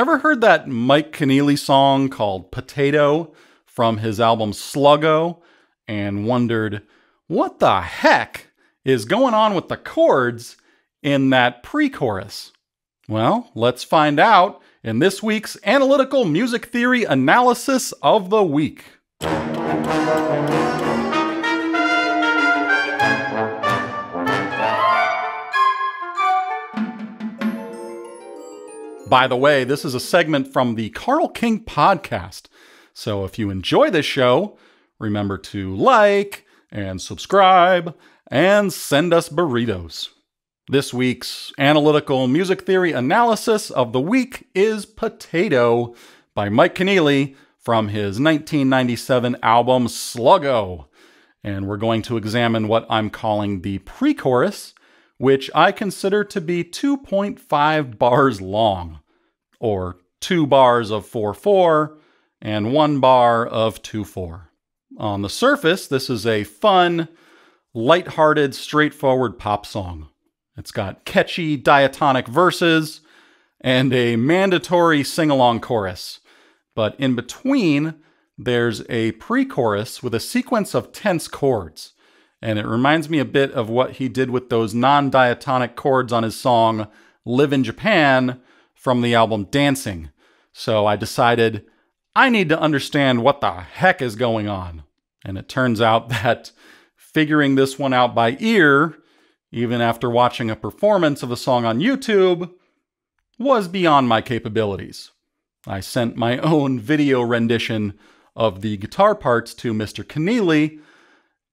Ever heard that Mike Keneally song called Potato from his album Sluggo and wondered, what the heck is going on with the chords in that pre chorus? Well, let's find out in this week's Analytical Music Theory Analysis of the Week. By the way, this is a segment from the Carl King podcast. So if you enjoy this show, remember to like and subscribe and send us burritos. This week's analytical music theory analysis of the week is Potato by Mike Keneally from his 1997 album Sluggo. And we're going to examine what I'm calling the pre chorus, which I consider to be 2.5 bars long or two bars of 4 4 and one bar of 2 4. On the surface, this is a fun, light-hearted, straightforward pop song. It's got catchy diatonic verses and a mandatory sing along chorus. But in between, there's a pre chorus with a sequence of tense chords. And it reminds me a bit of what he did with those non diatonic chords on his song Live in Japan, from the album Dancing. So I decided I need to understand what the heck is going on. And it turns out that figuring this one out by ear, even after watching a performance of a song on YouTube, was beyond my capabilities. I sent my own video rendition of the guitar parts to Mr. Keneally,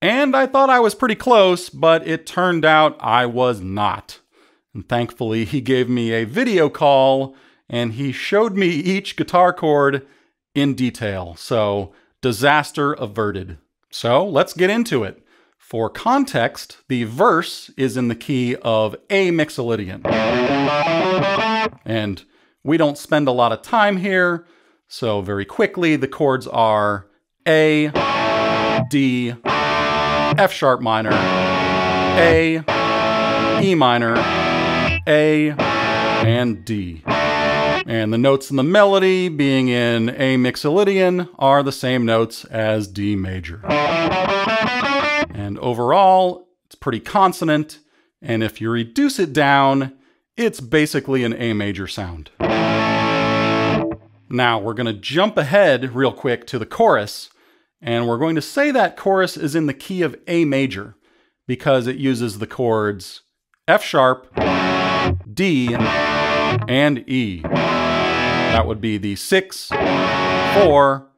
and I thought I was pretty close, but it turned out I was not. And thankfully, he gave me a video call and he showed me each guitar chord in detail. So, disaster averted. So, let's get into it. For context, the verse is in the key of A Mixolydian. And we don't spend a lot of time here, so very quickly the chords are A, D, F sharp minor, A, E minor, a, and D. And the notes in the melody, being in A mixolydian, are the same notes as D major. And overall, it's pretty consonant, and if you reduce it down, it's basically an A major sound. Now, we're going to jump ahead real quick to the chorus, and we're going to say that chorus is in the key of A major because it uses the chords F sharp, D, and E. That would be the 6, 4,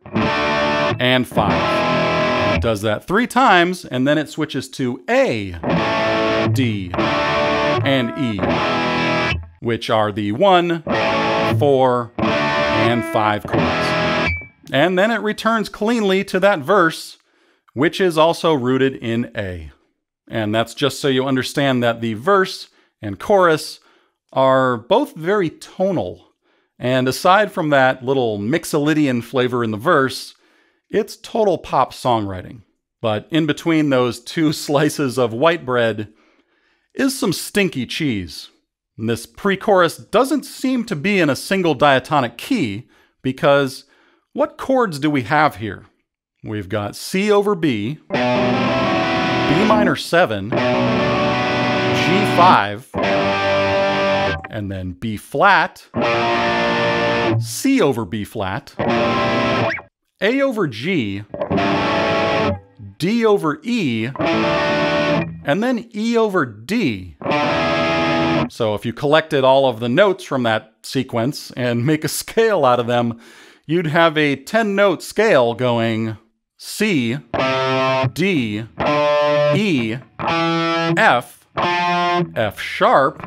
and 5. It does that three times, and then it switches to A, D, and E, which are the 1, 4, and 5 chords. And then it returns cleanly to that verse, which is also rooted in A. And that's just so you understand that the verse and chorus are both very tonal. And aside from that little mixolydian flavor in the verse, it's total pop songwriting. But in between those two slices of white bread is some stinky cheese. And this pre chorus doesn't seem to be in a single diatonic key because what chords do we have here? We've got C over B, B minor 7, G5, and then B flat, C over B flat, A over G, D over E, and then E over D. So if you collected all of the notes from that sequence and make a scale out of them, you'd have a 10 note scale going C, D, E, F, F sharp,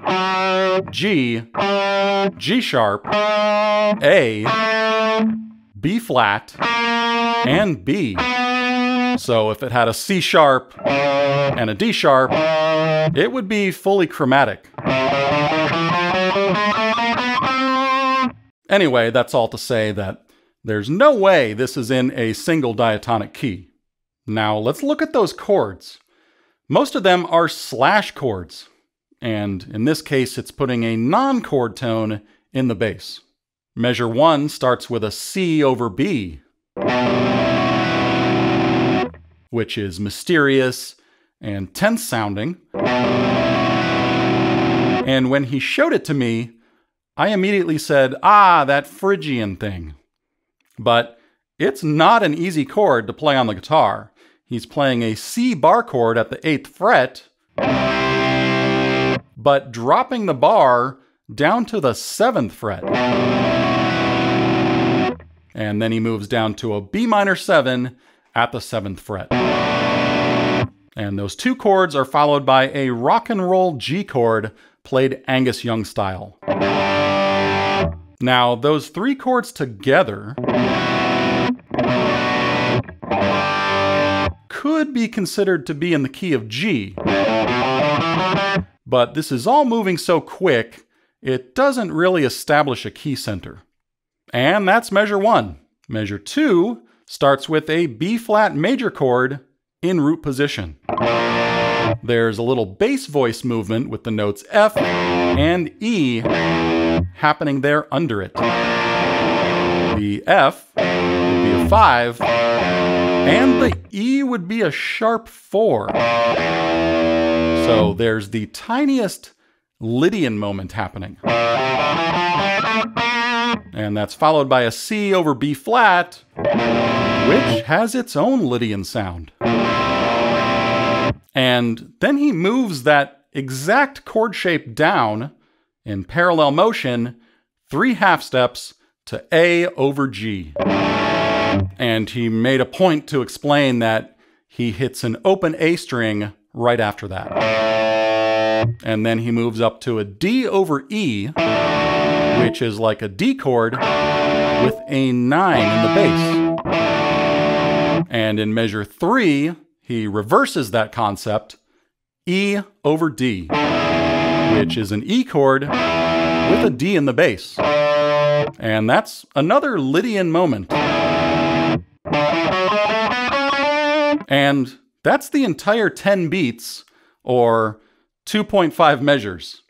G, G sharp, A, B flat, and B. So if it had a C sharp and a D sharp, it would be fully chromatic. Anyway, that's all to say that there's no way this is in a single diatonic key. Now let's look at those chords. Most of them are slash chords, and in this case, it's putting a non chord tone in the bass. Measure 1 starts with a C over B, which is mysterious and tense sounding. And when he showed it to me, I immediately said, Ah, that Phrygian thing. But it's not an easy chord to play on the guitar. He's playing a C bar chord at the 8th fret, but dropping the bar down to the 7th fret. And then he moves down to a B minor 7 at the 7th fret. And those two chords are followed by a rock and roll G chord played Angus Young style. Now, those three chords together could be considered to be in the key of G. But this is all moving so quick, it doesn't really establish a key center. And that's measure one. Measure two starts with a B flat major chord in root position. There's a little bass voice movement with the notes F and E happening there under it. The F would be a 5, and the E would be a sharp 4. So there's the tiniest Lydian moment happening. And that's followed by a C over B flat, which has its own Lydian sound. And then he moves that exact chord shape down in parallel motion three half steps to A over G. And he made a point to explain that he hits an open A string right after that. And then he moves up to a D over E, which is like a D chord with a 9 in the bass. And in measure 3, he reverses that concept E over D, which is an E chord with a D in the bass. And that's another Lydian moment. And that's the entire 10 beats, or 2.5 measures,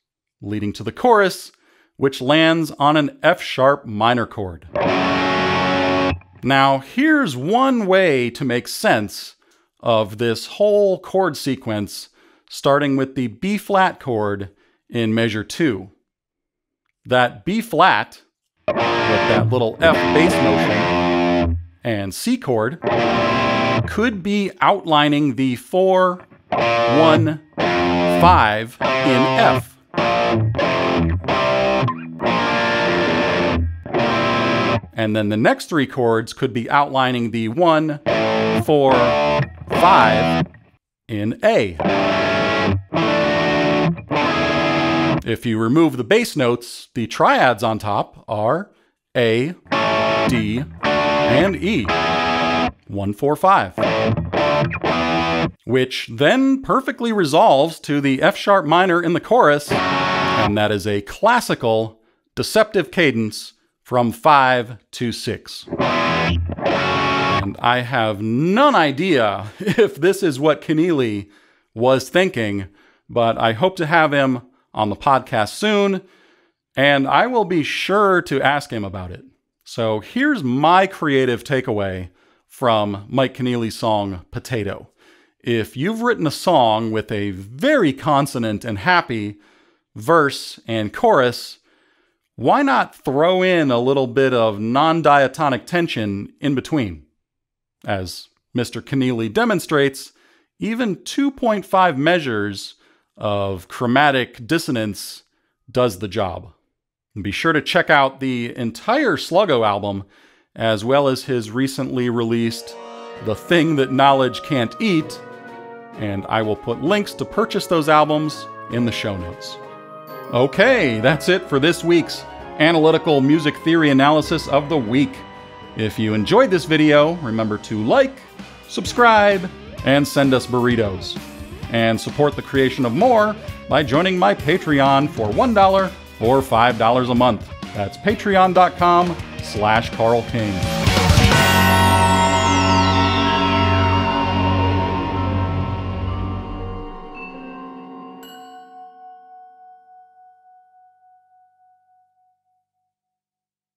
leading to the chorus, which lands on an F sharp minor chord. Now, here's one way to make sense of this whole chord sequence, starting with the B flat chord in measure 2. That B flat, with that little F bass motion, and C chord, could be outlining the 4, 1, 5 in F. And then the next three chords could be outlining the 1, 4, 5 in A. If you remove the bass notes, the triads on top are A, D, and E. 145. Which then perfectly resolves to the F sharp minor in the chorus, and that is a classical deceptive cadence from 5 to 6. And I have none idea if this is what Keneally was thinking, but I hope to have him on the podcast soon, and I will be sure to ask him about it. So here's my creative takeaway from Mike Keneally's song Potato. If you've written a song with a very consonant and happy verse and chorus, why not throw in a little bit of non diatonic tension in between? As Mr. Keneally demonstrates, even 2.5 measures of chromatic dissonance does the job. And be sure to check out the entire Sluggo album as well as his recently released The Thing That Knowledge Can't Eat, and I will put links to purchase those albums in the show notes. Okay, that's it for this week's Analytical Music Theory Analysis of the Week. If you enjoyed this video, remember to like, subscribe, and send us burritos. And support the creation of more by joining my Patreon for $1 or $5 a month. That's patreon.com slash Carl King.